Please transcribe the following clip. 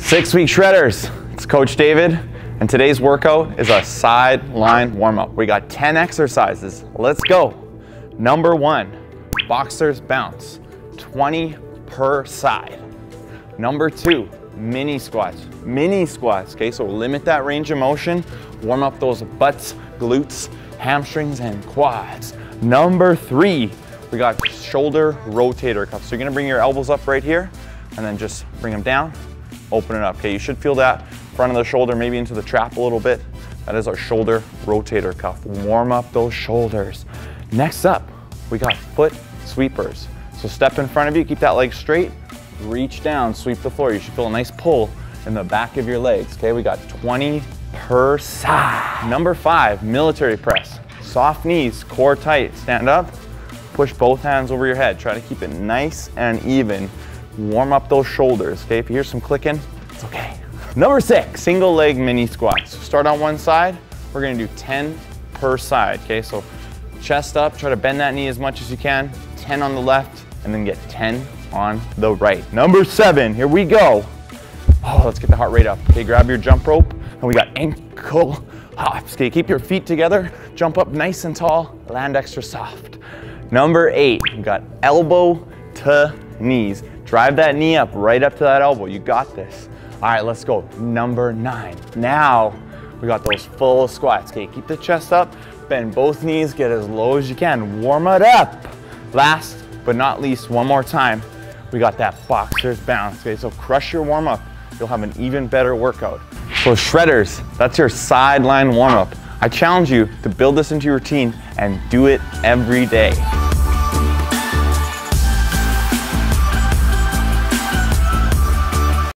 Six week shredders. It's Coach David, and today's workout is a sideline warm up. We got 10 exercises. Let's go. Number one, boxers bounce, 20 per side. Number two, mini squats. Mini squats, okay? So limit that range of motion, warm up those butts, glutes, hamstrings, and quads. Number three, we got shoulder rotator cuffs. So you're gonna bring your elbows up right here and then just bring them down, open it up. Okay, you should feel that front of the shoulder, maybe into the trap a little bit. That is our shoulder rotator cuff. Warm up those shoulders. Next up, we got foot sweepers. So step in front of you, keep that leg straight, reach down, sweep the floor. You should feel a nice pull in the back of your legs. Okay, we got 20 per side. Number five, military press. Soft knees, core tight, stand up, push both hands over your head. Try to keep it nice and even warm up those shoulders, okay? If you hear some clicking, it's okay. Number six, single leg mini squats. Start on one side, we're gonna do 10 per side, okay? So chest up, try to bend that knee as much as you can, 10 on the left, and then get 10 on the right. Number seven, here we go. Oh, let's get the heart rate up. Okay, grab your jump rope, and we got ankle hops. Okay, keep your feet together, jump up nice and tall, land extra soft. Number eight, we got elbow to knees. Drive that knee up, right up to that elbow. You got this. All right, let's go. Number nine. Now, we got those full squats. Okay, keep the chest up, bend both knees, get as low as you can. Warm it up. Last but not least, one more time, we got that boxer's bounce. Okay, so crush your warm up. You'll have an even better workout. So shredders, that's your sideline warm up. I challenge you to build this into your routine and do it every day.